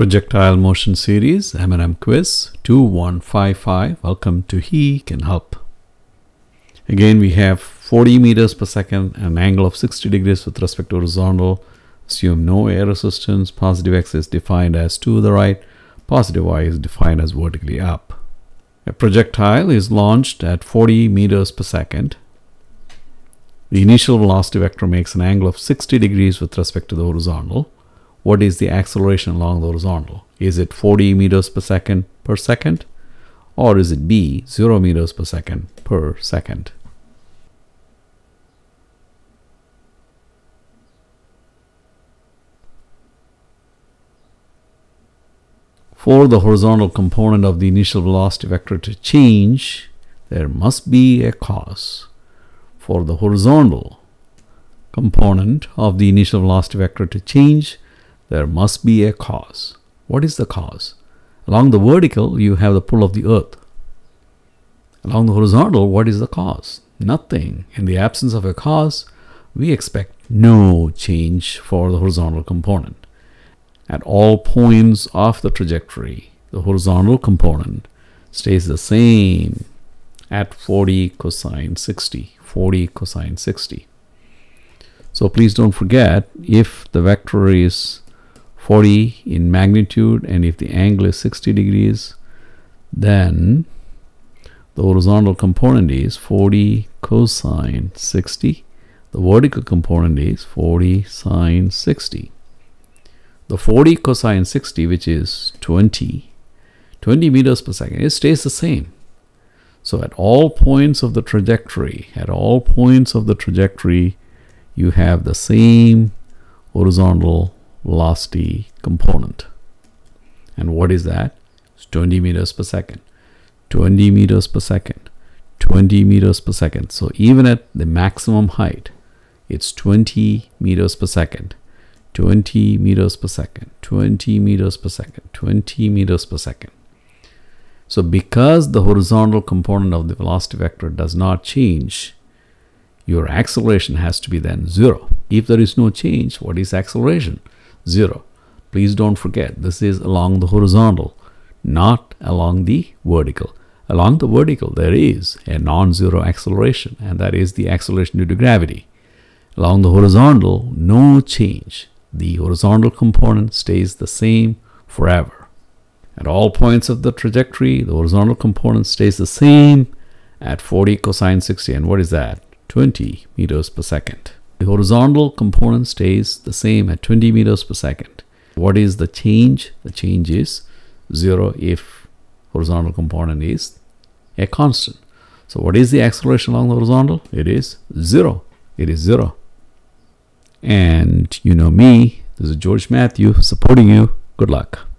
Projectile Motion Series M&M Quiz 2155. Welcome to He Can Help. Again, we have 40 meters per second, an angle of 60 degrees with respect to horizontal. Assume no air resistance. Positive x is defined as to the right. Positive y is defined as vertically up. A projectile is launched at 40 meters per second. The initial velocity vector makes an angle of 60 degrees with respect to the horizontal what is the acceleration along the horizontal? Is it 40 meters per second per second? Or is it B, 0 meters per second per second? For the horizontal component of the initial velocity vector to change, there must be a cause. For the horizontal component of the initial velocity vector to change, there must be a cause. What is the cause? Along the vertical, you have the pull of the earth. Along the horizontal, what is the cause? Nothing. In the absence of a cause, we expect no change for the horizontal component. At all points of the trajectory, the horizontal component stays the same at 40 cosine 60. 40 cosine 60. So please don't forget if the vector is 40 in magnitude and if the angle is 60 degrees then the horizontal component is 40 cosine 60 the vertical component is 40 sine 60 the 40 cosine 60 which is 20 20 meters per second it stays the same. So at all points of the trajectory at all points of the trajectory you have the same horizontal velocity component. And what is that? It's 20 meters per second. 20 meters per second. 20 meters per second. So even at the maximum height, it's 20 meters per second. 20 meters per second. 20 meters per second. 20 meters per second. So because the horizontal component of the velocity vector does not change, your acceleration has to be then zero. If there is no change, what is acceleration? 0. Please don't forget this is along the horizontal, not along the vertical. Along the vertical, there is a non-zero acceleration, and that is the acceleration due to gravity. Along the horizontal, no change. The horizontal component stays the same forever. At all points of the trajectory, the horizontal component stays the same at 40 cosine 60. And what is that? 20 meters per second. The horizontal component stays the same at 20 meters per second. What is the change? The change is 0 if horizontal component is a constant. So what is the acceleration along the horizontal? It is 0. It is 0. And you know me, this is George Mathew supporting you. Good luck.